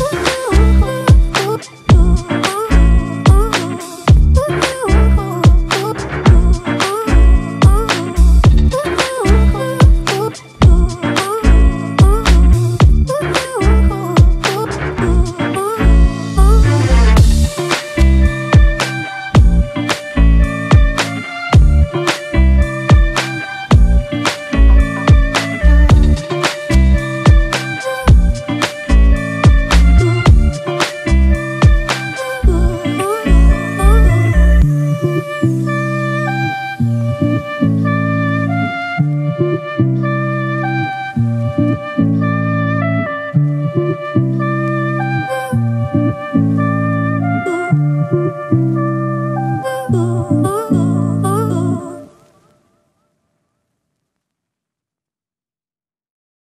Ooh. Thank